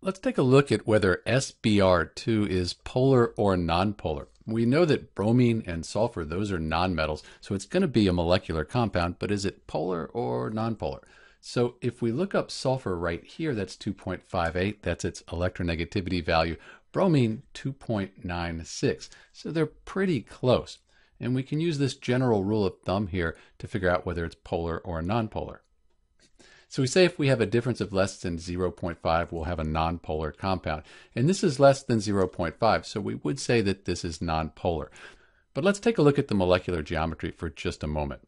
Let's take a look at whether SBr2 is polar or nonpolar. We know that bromine and sulfur, those are nonmetals, so it's going to be a molecular compound, but is it polar or nonpolar? So if we look up sulfur right here, that's 2.58, that's its electronegativity value. Bromine, 2.96, so they're pretty close. And we can use this general rule of thumb here to figure out whether it's polar or nonpolar. So we say if we have a difference of less than 0.5, we'll have a nonpolar compound. And this is less than 0.5, so we would say that this is nonpolar. But let's take a look at the molecular geometry for just a moment.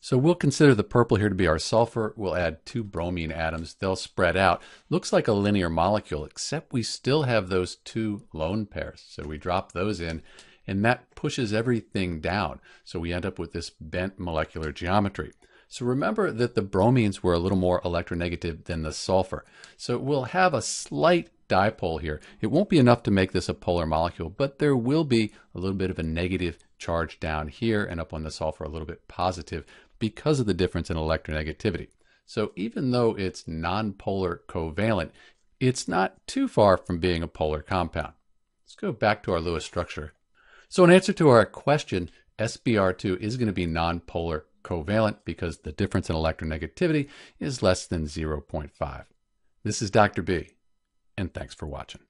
So we'll consider the purple here to be our sulfur. We'll add two bromine atoms. They'll spread out. Looks like a linear molecule, except we still have those two lone pairs. So we drop those in, and that pushes everything down. So we end up with this bent molecular geometry. So remember that the bromines were a little more electronegative than the sulfur. So we'll have a slight dipole here. It won't be enough to make this a polar molecule, but there will be a little bit of a negative charge down here and up on the sulfur a little bit positive because of the difference in electronegativity. So even though it's nonpolar covalent, it's not too far from being a polar compound. Let's go back to our Lewis structure. So in answer to our question, SBr2 is going to be nonpolar covalent because the difference in electronegativity is less than 0.5. This is Dr. B, and thanks for watching.